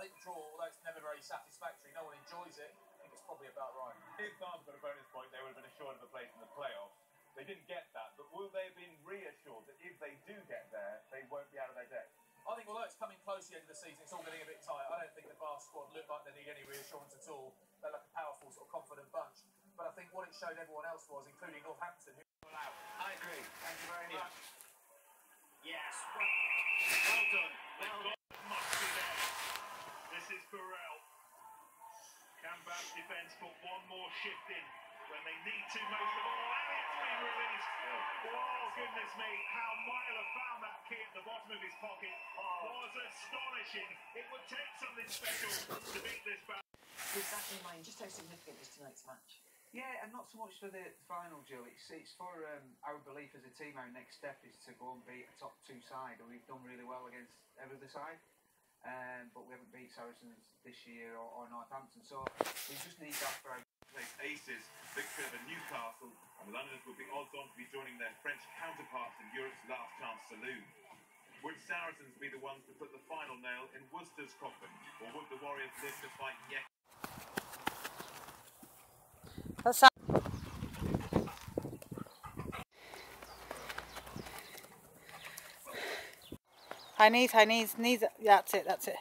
I think the draw, although it's never very satisfactory, no one enjoys it. I think it's probably about right. If Barnes got a bonus point, they would have been assured of a place in the playoffs. They didn't get that, but will they have been reassured that if they do get there, they won't be out of their depth? I think although it's coming close to the end of the season, it's all getting a bit tight. I don't think the Bath squad look like they need any reassurance at all. They're like a powerful, sort of confident bunch. But I think what it showed everyone else was, including Northampton, who I agree. thank you very much. Yes. Well, well done. Well done. must be there. This is Burrell. Can defence put one more shift in when they need to most of all? And it's been released. Oh, goodness me. How Mile have found that key at the bottom of his pocket was astonishing. It would take something special to beat this Bath. With that in mind, just how significant is tonight's match? Yeah, and not so much for the final, Joe. It's it's for um, our belief as a team. Our next step is to go and beat a top two side, and we've done really well against every other side. Um, but we haven't beat Saracens this year or, or Northampton, so we just need that for our aces, victory over Newcastle, and Londoners will be odds on to be joining their French counterparts in Europe's last chance saloon. Would Saracens be the ones to put the final nail in Worcester's coffin, or would the Warriors live to fight yet? That's that. High knees, high knees, knees. That's it, that's it.